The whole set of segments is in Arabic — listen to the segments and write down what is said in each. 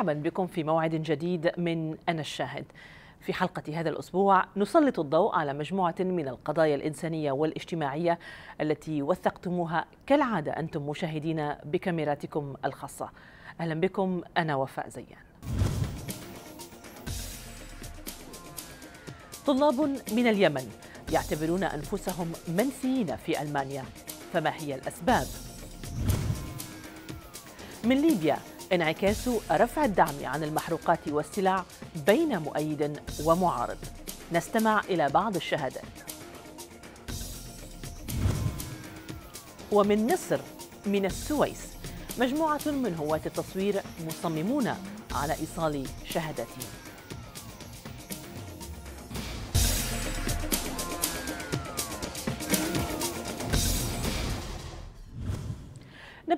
مرحبا بكم في موعد جديد من أنا الشاهد. في حلقة هذا الأسبوع نسلط الضوء على مجموعة من القضايا الإنسانية والاجتماعية التي وثقتموها كالعادة أنتم مشاهدين بكاميراتكم الخاصة. أهلا بكم أنا وفاء زيان. طلاب من اليمن يعتبرون أنفسهم منسيين في ألمانيا. فما هي الأسباب؟ من ليبيا انعكاس رفع الدعم عن المحروقات والسلع بين مؤيد ومعارض. نستمع إلى بعض الشهادات. ومن مصر من السويس مجموعة من هواة التصوير مصممون على إيصال شهاداتهم.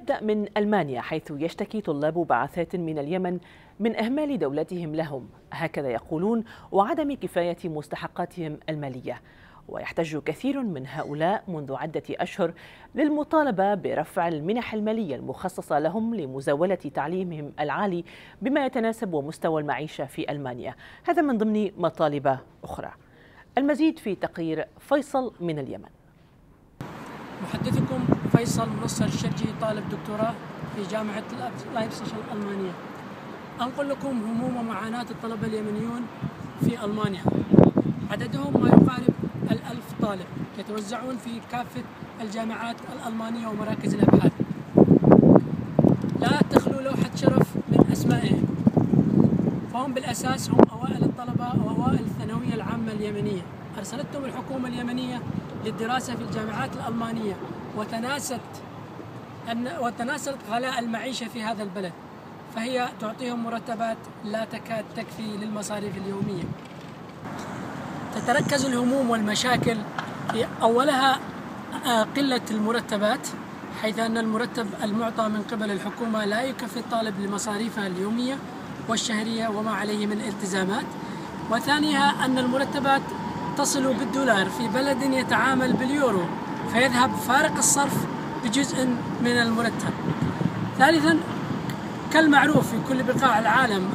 نبدأ من ألمانيا حيث يشتكي طلاب بعثات من اليمن من إهمال دولتهم لهم. هكذا يقولون وعدم كفاية مستحقاتهم المالية. ويحتج كثير من هؤلاء منذ عدة أشهر للمطالبة برفع المنح المالية المخصصة لهم لمزاولة تعليمهم العالي بما يتناسب ومستوى المعيشة في ألمانيا. هذا من ضمن مطالب أخرى. المزيد في تقرير فيصل من اليمن. محدثكم فيصل منصر الشرجي طالب دكتوراه في جامعة لايبسش الألمانية. أنقل لكم هموم ومعاناة الطلبة اليمنيون في ألمانيا. عددهم ما يقارب الألف طالب يتوزعون في كافة الجامعات الألمانية ومراكز الأبحاث. لا تخلو لوحة شرف من أسمائهم. فهم بالأساس هم أوائل الطلبة وأوائل الثانوية العامة اليمنية. أرسلتهم الحكومة اليمنية للدراسة في الجامعات الألمانية. وتناست أن وتناست غلاء المعيشة في هذا البلد فهي تعطيهم مرتبات لا تكاد تكفي للمصاريف اليومية. تتركز الهموم والمشاكل في أولها قلة المرتبات حيث أن المرتب المعطى من قبل الحكومة لا يكفي الطالب لمصاريفه اليومية والشهرية وما عليه من التزامات. وثانيها أن المرتبات تصل بالدولار في بلد يتعامل باليورو. فيذهب فارق الصرف بجزء من المرتب. ثالثا كالمعروف في كل بقاع العالم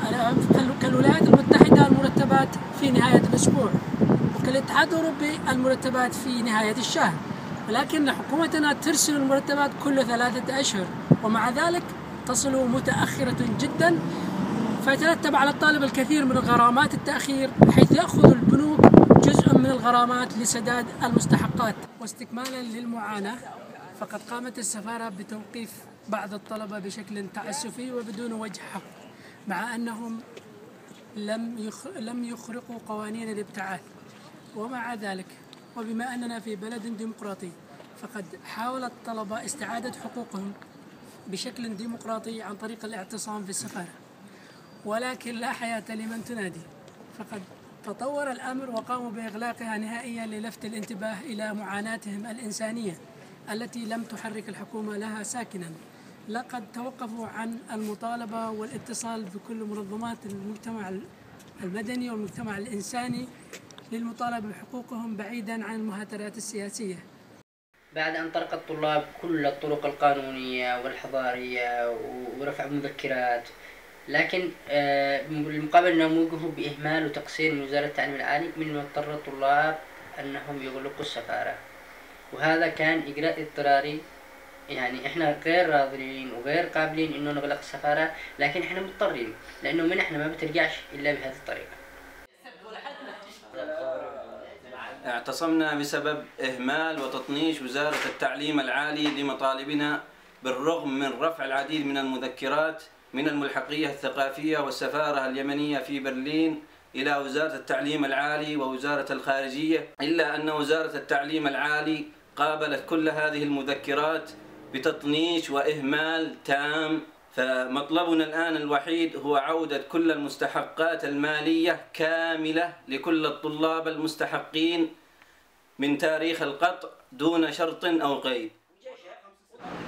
كالولايات المتحدة المرتبات في نهاية الأسبوع وكالاتحاد الأوروبي المرتبات في نهاية الشهر. ولكن حكومتنا ترسل المرتبات كل ثلاثة أشهر ومع ذلك تصل متأخرة جدا فيترتب على الطالب الكثير من غرامات التأخير حيث يأخذ البنوك من الغرامات لسداد المستحقات واستكمالا للمعاناة فقد قامت السفارة بتوقيف بعض الطلبة بشكل تعسفي وبدون وجه حق مع أنهم لم. لم يخرقوا قوانين الابتعاث ومع ذلك وبما أننا في بلد ديمقراطي فقد حاول الطلبة استعادة حقوقهم بشكل ديمقراطي عن طريق الاعتصام في السفارة ولكن لا حياة لمن تنادي فقد تطور الأمر وقاموا بإغلاقها نهائيا للفت الانتباه إلى معاناتهم الإنسانية التي لم تحرك الحكومة لها ساكنا. لقد توقفوا عن المطالبة والاتصال بكل منظمات المجتمع المدني والمجتمع الإنساني للمطالبة بحقوقهم بعيدا عن المهاترات السياسية. بعد أن طرق الطلاب كل الطرق القانونية والحضارية ورفع مذكرات لكن بالمقابل انهم وقفوا بإهمال وتقصير من وزارة التعليم العالي من اضطر الطلاب أنهم يغلقوا السفارة. وهذا كان إجراء اضطراري. يعني إحنا غير راضيين وغير قابلين إنه نغلق السفارة لكن إحنا مضطرين لأنه منحنا ما بترجعش إلا بهذه الطريقة. اعتصمنا بسبب إهمال وتطنيش وزارة التعليم العالي لمطالبنا بالرغم من رفع العديد من المذكرات من الملحقية الثقافية والسفارة اليمنية في برلين إلى وزارة التعليم العالي ووزارة الخارجية إلا أن وزارة التعليم العالي قابلت كل هذه المذكرات بتطنيش وإهمال تام. فمطلبنا الآن الوحيد هو عودة كل المستحقات المالية كاملة لكل الطلاب المستحقين من تاريخ القطع دون شرط أو قيد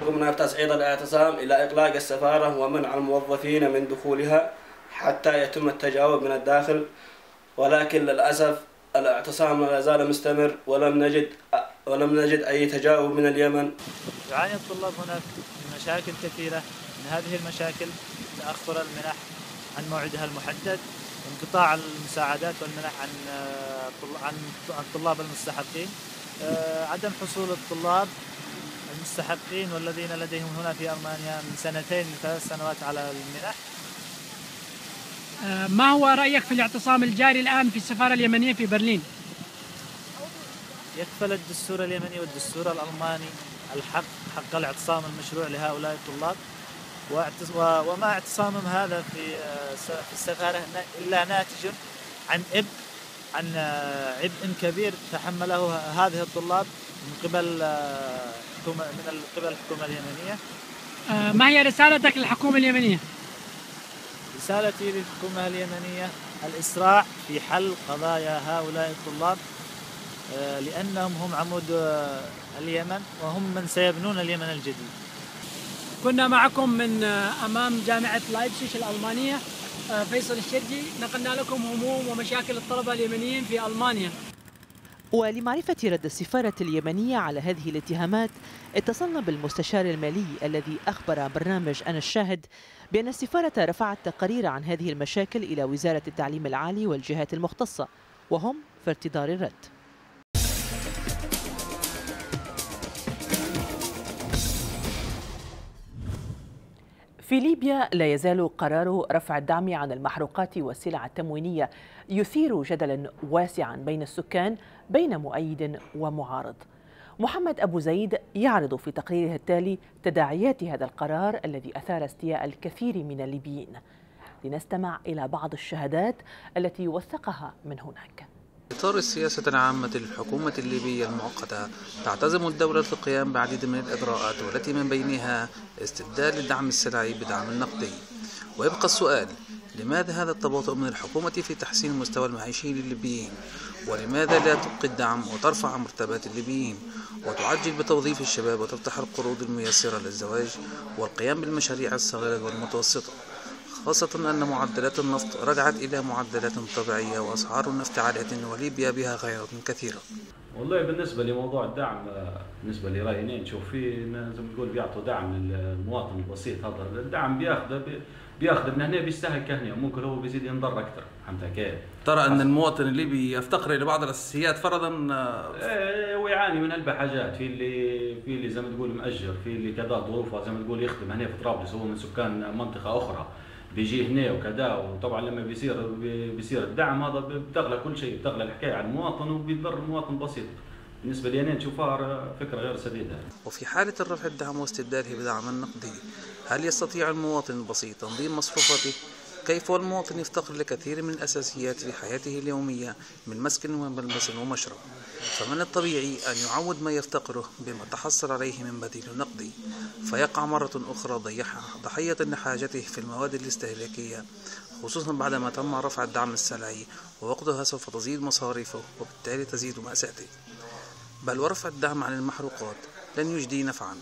قمنا بتصعيد الاعتصام إلى إغلاق السفارة ومنع الموظفين من دخولها حتى يتم التجاوب من الداخل ولكن للأسف الاعتصام لا زال مستمر ولم نجد ولم نجد أي تجاوب من اليمن. يعاني الطلاب هناك من مشاكل كثيرة. من هذه المشاكل تأخر المنح عن موعدها المحدد انقطاع المساعدات والمنح عن عن الطلاب المستحقين. عدم حصول الطلاب المستحقين والذين لديهم هنا في أرمانيا من سنتين لثلاث سنوات على المنح ما هو رأيك في الاعتصام الجاري الآن في السفارة اليمنية في برلين؟ يكفل الدستور اليمني والدستور الألماني الحق حق الاعتصام المشروع لهؤلاء الطلاب وما اعتصامهم هذا في في السفارة إلا ناتج عن إب عن عبء كبير تحمله هذه الطلاب من قبل من قبل الحكومة اليمنية؟ ما هي رسالتك للحكومة اليمنية؟ رسالتي للحكومة اليمنية الإسراع في حل قضايا هؤلاء الطلاب لأنهم هم عمود اليمن وهم من سيبنون اليمن الجديد. كنا معكم من أمام جامعة لايبسيش الألمانية فيصل الشرجي. نقلنا لكم هموم ومشاكل الطلبة اليمنيين في ألمانيا. ولمعرفة رد السفارة اليمنية على هذه الاتهامات اتصلنا بالمستشار المالي الذي أخبر برنامج أنا الشاهد بأن السفارة رفعت تقارير عن هذه المشاكل إلى وزارة التعليم العالي والجهات المختصة وهم في ارتدار الرد. في ليبيا لا يزال قرار رفع الدعم عن المحروقات والسلع التموينية يثير جدلا واسعا بين السكان بين مؤيد ومعارض. محمد أبو زيد يعرض في تقريره التالي تداعيات هذا القرار الذي أثار استياء الكثير من الليبيين. لنستمع إلى بعض الشهادات التي وثقها من هناك. إطار السياسة العامة للحكومة الليبية المؤقتة تعتزم الدولة القيام بعديد من الإجراءات والتي من بينها استبدال الدعم السلعي بدعم نقدي ويبقى السؤال لماذا هذا التباطؤ من الحكومة في تحسين المستوى المعيشي للليبيين؟ ولماذا لا تبقي الدعم وترفع مرتبات الليبيين؟ وتعجل بتوظيف الشباب وتفتح القروض الميسرة للزواج والقيام بالمشاريع الصغيرة والمتوسطة خاصة أن معدلات النفط رجعت إلى معدلات طبيعية وأسعار النفط عالية وليبيا بها خيارات كثيرة. والله بالنسبة لموضوع الدعم بالنسبة لرأينا نشوف في زي ما تقول بيعطوا دعم للمواطن البسيط هذا. الدعم بياخذه بياخذ من هنا بيستهلك كهنا ممكن هو بيزيد ينضر أكثر. فهمت كيف؟ ترى إن المواطن الليبي يفتقر إلى بعض الأساسيات فرضا إيه ويعاني من هلبة حاجات في اللي في اللي زي ما تقول مأجر في اللي كذا ظروفه زي ما تقول يخدم هنا في طرابلس هو من سكان منطقة أخرى. بيجي هنا وكذا وطبعا لما بيصير بيصير الدعم هذا بتغلى كل شيء بتغلى الحكاية على المواطن وبيضر المواطن بسيط. بالنسبة لي أنا نشوفها فكرة غير سديدة. وفي حالة الرفع الدعم واستبداله بدعم نقدي هل يستطيع المواطن البسيط تنظيم مصروفاته كيف والمواطن يفتقر لكثير من الأساسيات في حياته اليومية من مسكن وملبس ومشرب؟ فمن الطبيعي أن يعوض ما يفتقره بما تحصل عليه من بديل نقدي فيقع مرة أخرى ضحية لحاجته في المواد الاستهلاكية خصوصا بعدما تم رفع الدعم السلعي ووقتها سوف تزيد مصاريفه وبالتالي تزيد مأساته. بل ورفع الدعم عن المحروقات لن يجدي نفعا.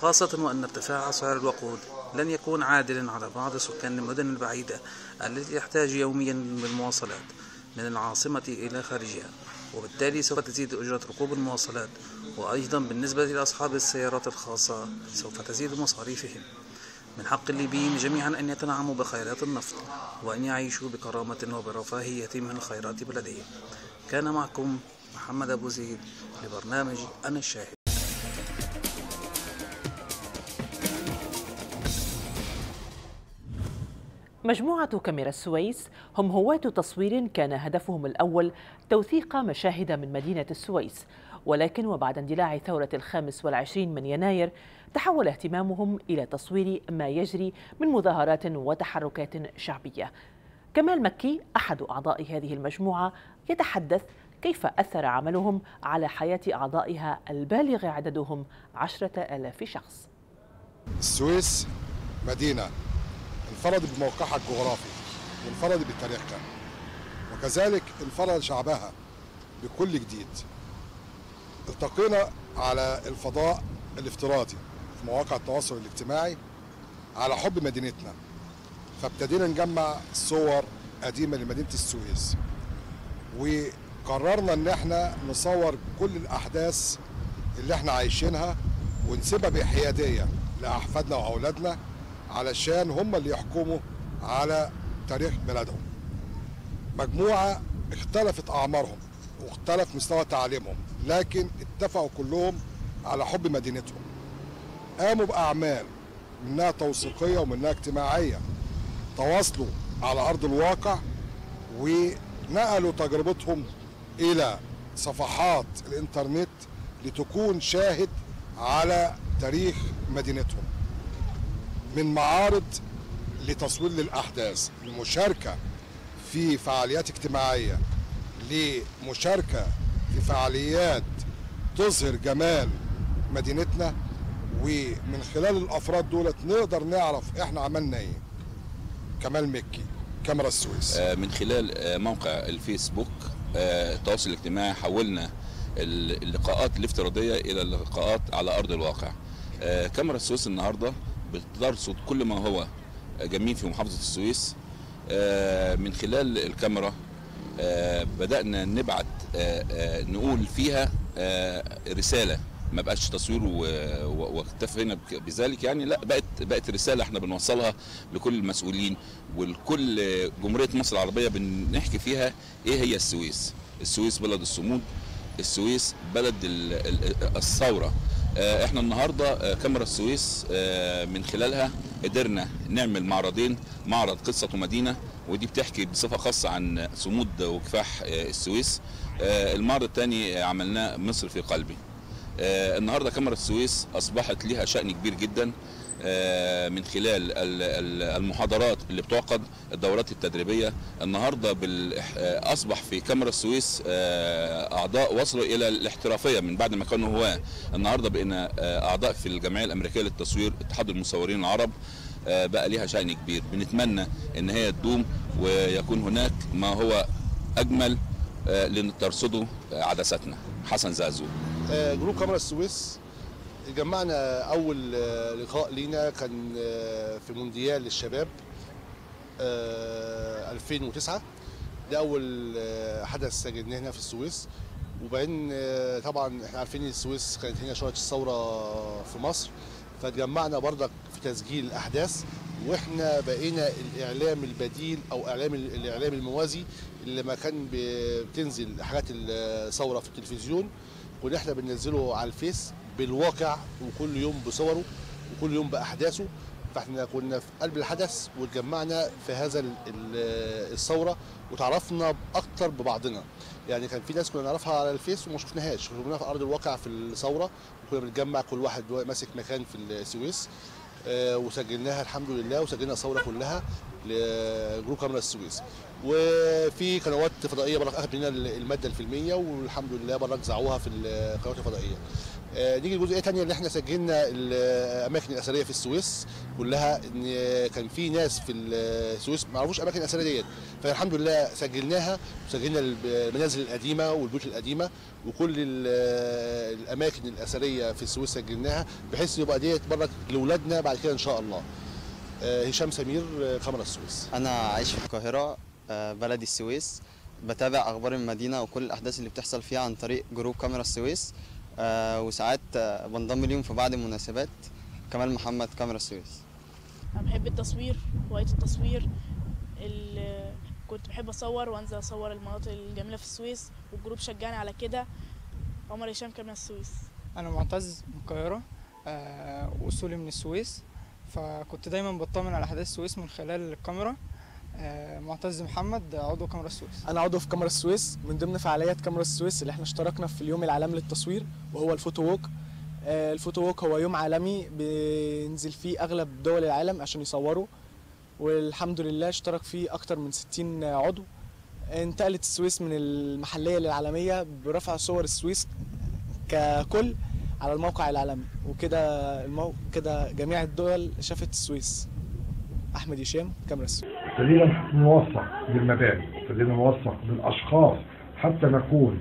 خاصة وأن ارتفاع أسعار الوقود لن يكون عادلا على بعض سكان المدن البعيدة التي تحتاج يوميا بالمواصلات من العاصمة إلى خارجها وبالتالي سوف تزيد أجرة ركوب المواصلات وأيضا بالنسبة لأصحاب السيارات الخاصة سوف تزيد مصاريفهم. من حق الليبيين جميعا أن يتنعموا بخيرات النفط وأن يعيشوا بكرامة وبرفاهية من خيرات بلدهم. كان معكم محمد أبو زيد لبرنامج أنا الشاهد. مجموعة كاميرا السويس هم هواة تصوير كان هدفهم الأول توثيق مشاهد من مدينة السويس. ولكن وبعد اندلاع ثورة الخامس والعشرين من يناير تحول اهتمامهم إلى تصوير ما يجري من مظاهرات وتحركات شعبية. كمال مكي أحد أعضاء هذه المجموعة يتحدث كيف أثر عملهم على حياة أعضائها البالغ عددهم عشرة آلاف شخص. السويس مدينة انفرد بموقعها الجغرافي وانفرد بتاريخها وكذلك انفرد شعبها بكل جديد. التقينا على الفضاء الافتراضي في مواقع التواصل الاجتماعي على حب مدينتنا. فابتدينا نجمع صور قديمة لمدينة السويس. وقررنا إن إحنا نصور كل الأحداث اللي إحنا عايشينها ونسيبها بحيادية لأحفادنا وأولادنا علشان هم اللي يحكموا على تاريخ بلدهم مجموعة اختلفت أعمارهم واختلف مستوى تعليمهم لكن اتفقوا كلهم على حب مدينتهم. قاموا بأعمال منها توثيقية ومنها اجتماعية. تواصلوا على أرض الواقع ونقلوا تجربتهم إلى صفحات الإنترنت لتكون شاهد على تاريخ مدينتهم. من معارض لتصوير للأحداث المشاركة في فعاليات اجتماعية لمشاركة في فعاليات تظهر جمال مدينتنا ومن خلال الأفراد دولت نقدر نعرف إحنا عملنا إيه. كمال مكي كاميرا السويس. آه، من خلال آه، موقع الفيسبوك آه، التواصل الاجتماعي حولنا ال- اللقاءات الافتراضية إلى اللقاءات على أرض الواقع. كاميرا السويس النهارده بترصد كل ما هو جميل في محافظة السويس. من خلال الكاميرا بدأنا نبعت نقول فيها رسالة. ما بقاش تصوير واكتفينا بذلك يعني لا بقت بقت رسالة إحنا بنوصلها لكل المسؤولين ولكل جمهورية مصر العربية بنحكي فيها إيه هي السويس. السويس بلد الصمود السويس بلد ال- ال- الثورة. آه، إحنا النهارده آه، كاميرا السويس آه، من خلالها قدرنا نعمل معرضين معرض قصة ومدينه ودي بتحكي بصفة خاصة عن صمود وكفاح السويس. المعرض الثاني عملناه مصر في قلبي. النهارده كاميرا السويس أصبحت لها شأن كبير جدا آه، من خلال ال- ال- المحاضرات اللي بتعقد الدورات التدريبية. النهارده آه، أصبح في كاميرا السويس آه، أعضاء وصلوا إلى الاحترافية من بعد ما كانوا هواه النهارده بقينا آه، أعضاء في الجمعية الأمريكية للتصوير اتحاد المصورين العرب آه، بقى ليها شأن كبير. بنتمنى إن هي تدوم ويكون هناك ما هو أجمل آه، لترصده آه، عدساتنا. حسن زازو آه، جروب كاميرا السويس. جمعنا أول آه، لقاء لينا كان آه، في مونديال للشباب آه، 2009 ده أول آه، حدث سجلناه هنا في السويس. وبعدين آه، طبعا إحنا عارفين السويس كانت هنا شهره الثورة في مصر. فاتجمعنا برضك في تسجيل الاحداث وإحنا بقينا الإعلام البديل أو إعلام الإعلام الموازي اللي ما كان بتنزل حاجات الثوره في التلفزيون. كنا إحنا بننزله على الفيس بالواقع وكل يوم بصوره وكل يوم بأحداثه. فاحنا كنا في قلب الحدث واتجمعنا في هذا ال- ال- الثورة وتعرفنا أكتر ببعضنا. يعني كان في ناس كنا نعرفها على الفيس وما شفناهاش. كنا في أرض الواقع في الثورة. وكنا بنتجمع كل واحد ماسك مكان في السويس. آه، وسجلناها الحمد لله وسجلنا الثورة كلها. لجروب كاميرا السويس. وفي قنوات فضائية برضك أخذت مننا المادة الفيلمية والحمد لله برضك ذاعوها في القنوات الفضائية. آه، نيجي لجزئيه تانية اللي إحنا سجلنا الأماكن الأثرية في السويس كلها إن كان في ناس في السويس ما يعرفوش اماكن الأثرية ديت. فالحمد لله سجلناها وسجلنا المنازل القديمة والبيوت القديمة وكل ال- الأماكن الأثرية في السويس سجلناها بحيث يبقى ديت برضك لأولادنا بعد كده إن شاء الله. هشام سمير آه، كاميرا السويس. أنا عايش في القاهرة آه، بلدي السويس. بتابع أخبار المدينة وكل الأحداث اللي بتحصل فيها عن طريق group كاميرا السويس. آه، وساعات آه، بنضم ليهم في بعض المناسبات كمال محمد كاميرا السويس. أنا بحب التصوير هواية التصوير. ال- كنت بحب أصور وأنزل أصور المناطق الجميلة في السويس وال group شجعني على كده. عمر هشام كاميرا السويس. أنا معتز من القاهرة آه، وأصولي من السويس. فكنت دايما بطمن على أحداث السويس من خلال الكاميرا. آه، معتز محمد عضو كاميرا السويس. أنا عضو في كاميرا السويس من ضمن فعاليات كاميرا السويس اللي إحنا اشتركنا في اليوم العالمي للتصوير وهو ال photo walk. آه، ال photo walk هو يوم عالمي بينزل فيه أغلب دول العالم عشان يصوروا والحمد لله اشترك فيه أكتر من 60 عضو. انتقلت السويس من المحلية للعالمية برفع صور السويس ككل. على الموقع العالمي. وكده المو... كده جميع الدول شافت السويس. أحمد هشام كاميرا السويس. خلينا نوثق بالمبادئ خلينا نوثق بالأشخاص حتى نكون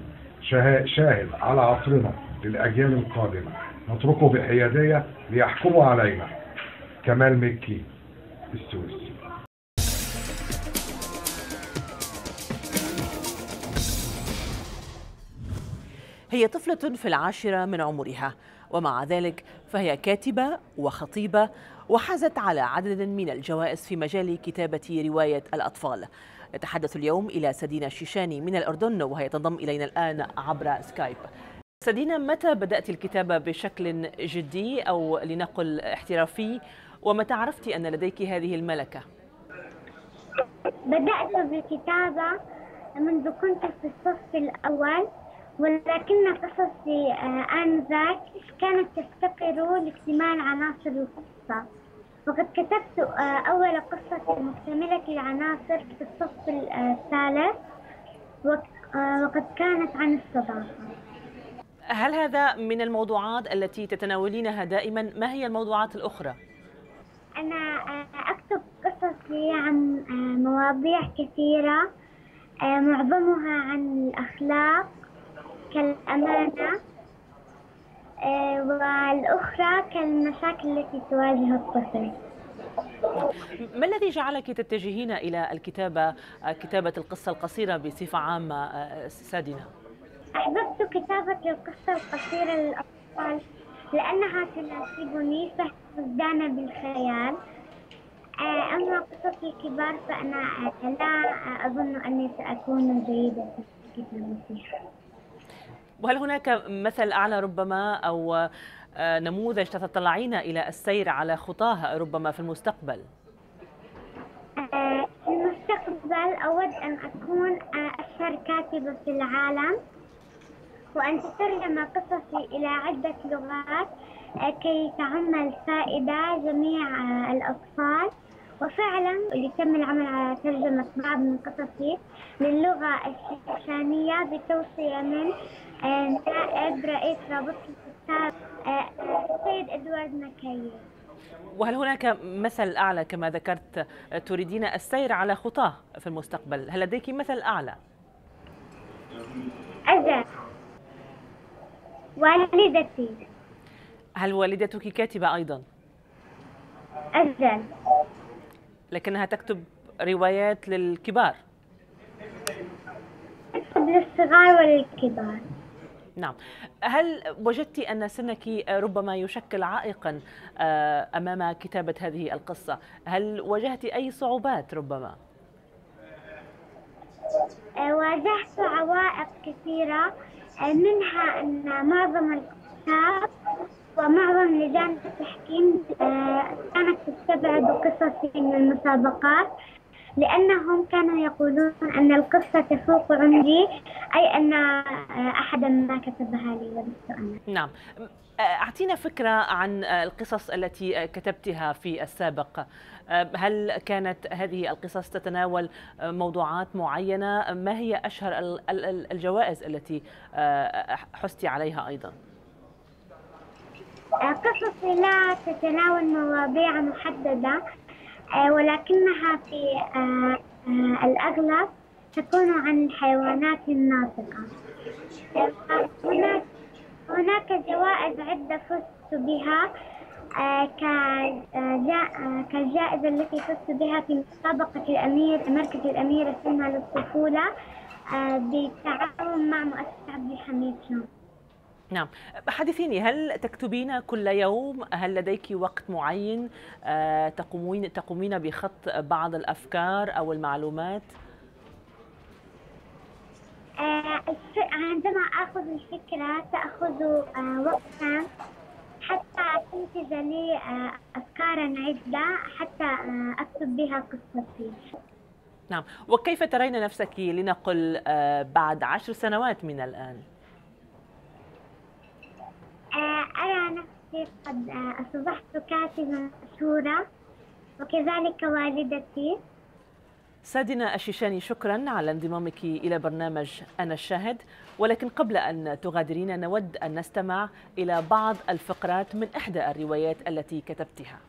شاهد على عصرنا للأجيال القادمة. نتركه بحيادية ليحكموا علينا. كمال مكي السويس. هي طفلة في العاشرة من عمرها. ومع ذلك فهي كاتبة وخطيبة وحازت على عدد من الجوائز في مجال كتابة رواية الأطفال. نتحدث اليوم إلى سدينة الشيشاني من الأردن وهي تنضم إلينا الآن عبر سكايب. سدينة متى بدأت الكتابة بشكل جدي أو لنقل احترافي؟ ومتى عرفت أن لديك هذه الملكة؟ بدأت بالكتابة منذ كنت في الصف الأول. ولكن قصصي آه، آنذاك كانت تفتقر لاكتمال عناصر القصة وقد كتبت آه، أول قصة مكتملة العناصر في الصف الثالث آه، وقد كانت عن الصداقة هل هذا من الموضوعات التي تتناولينها دائما؟ ما هي الموضوعات الأخرى؟ أنا أكتب قصصي عن مواضيع كثيرة معظمها عن الأخلاق كالأمانة آه، والأخرى كالمشاكل التي تواجه الطفل. ما الذي جعلك تتجهين إلى الكتابة آه، كتابة القصة القصيرة بصفة عامة آه، سادنة؟ أحببت كتابة القصة القصيرة للأطفال لأنها تناسبني فهي بالخيال. أما قصص الكبار فأنا لا أظن أني سأكون جيدة في كتابتها. وهل هناك مثل أعلى ربما أو آه، نموذج تتطلعين إلى السير على خطاه ربما في المستقبل؟ آه، في المستقبل أود أن أكون آه، أشهر كاتبة في العالم وأن تترجم قصصي إلى عدة لغات كي تعم الفائدة جميع الأطفال وفعلا يتم العمل على ترجمة بعض من قصصي للغة الشيشانية بتوصية من نائب رئيس رابطة الكتاب السيد إدوارد ماكايي وهل هناك مثل أعلى كما ذكرت تريدين السير على خطاه في المستقبل؟ هل لديك مثل أعلى؟ أجل. والدتي. هل والدتك كاتبة أيضا؟ أجل. لكنها تكتب روايات للكبار. للصغار وللكبار نعم. هل وجدت أن سنك ربما يشكل عائقا آه، أمام كتابة هذه القصة؟ هل واجهت أي صعوبات ربما؟ آه، واجهت عوائق كثيرة آه، منها أن معظم الكتاب ومعظم لجان التحكيم كانت تستبعد قصصي من المسابقات. لأنهم كانوا يقولون أن القصة تفوق عمري أي أن أحدا ما كتبها لي ولست أنا. نعم. أعطينا فكرة عن القصص التي كتبتها في السابق. هل كانت هذه القصص تتناول موضوعات معينة؟ ما هي أشهر الجوائز التي حزت عليها أيضا؟ قصصي لا تتناول مواضيع محددة. آه، ولكنها في آه، آه، الأغلب تكون عن الحيوانات الناطقة هناك هناك جوائز عدة فزت بها كالجائزة التي فزت بها في مسابقة الأمير مركز الأميرة سلمى للطفولة بالتعاون مع مؤسسة عبد الحميد شام نعم. حدثيني هل تكتبين كل يوم؟ هل لديك وقت معين؟ آه، تقومين تقومين بخط بعض الأفكار أو المعلومات؟ آه، عندما آخذ الفكرة تأخذ آه، وقتا حتى تنتج لي افكارا عده حتى أكتب بها قصتي. نعم. وكيف ترين نفسك لنقل بعد عشر سنوات من الآن آه، نفسي قد آه، أصبحت كاتبة مشهورة؟ وكذلك والدتي. سادنا الشيشاني شكرا على انضمامك إلى برنامج أنا الشاهد. ولكن قبل أن تغادرين نود أن نستمع إلى بعض الفقرات من إحدى الروايات التي كتبتها.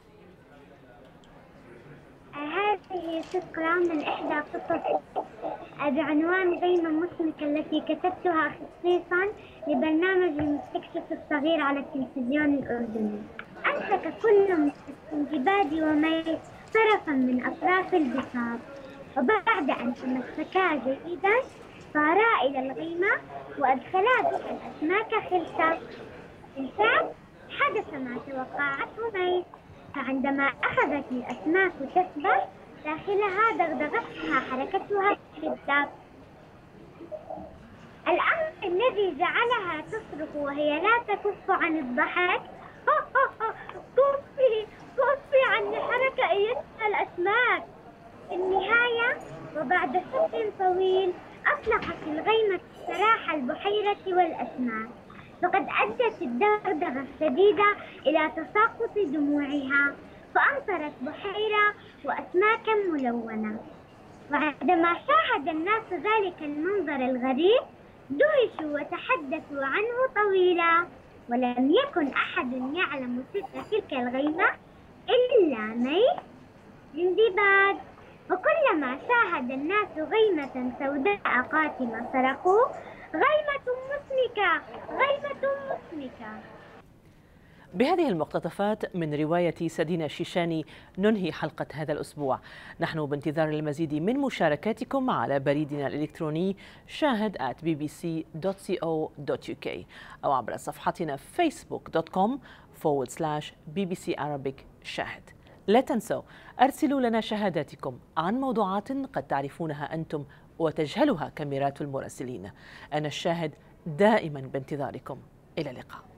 هذه فكرة من إحدى قصص بعنوان غيمة مسمكة التي كتبتها خصيصا لبرنامج المستكشف الصغير على التلفزيون الأردني. أمسك كل من جبادي وميت طرفا من أطراف البساط. وبعد أن تمسكا جيدا صارا إلى الغيمة وأدخلا بها الأسماك خلسة بالفعل حدث ما توقعته ميت فعندما أخذت الأسماك تسبح داخلها دغدغتها حركتها شدة الأمر الذي جعلها تصرخ وهي لا تكف عن الضحك. كفي كفي عن الحركة أيتها الأسماك. في النهاية وبعد سبح طويل أطلقت الغيمة سراح البحيرة والأسماك. فقد أدت الدغدغة الشديدة إلى تساقط دموعها فأمطرت بحيرة وأسماكا ملونة. وعندما شاهد الناس ذلك المنظر الغريب دهشوا وتحدثوا عنه طويلا ولم يكن أحد يعلم سر تلك الغيمة إلا مي جندباد. وكلما شاهد الناس غيمة سوداء قاتمة صرخوا غيمة مسمكة غيمة مسمكة. بهذه المقتطفات من رواية سدينة الشيشاني ننهي حلقة هذا الأسبوع. نحن بانتظار المزيد من مشاركاتكم على بريدنا الإلكتروني شاهد at bbc.co.uk أو عبر صفحتنا facebook.com forward slash bbc arabic شاهد. لا تنسوا أرسلوا لنا شهاداتكم عن موضوعات قد تعرفونها أنتم وتجهلها كاميرات المراسلين. أنا الشاهد دائما بانتظاركم. إلى اللقاء.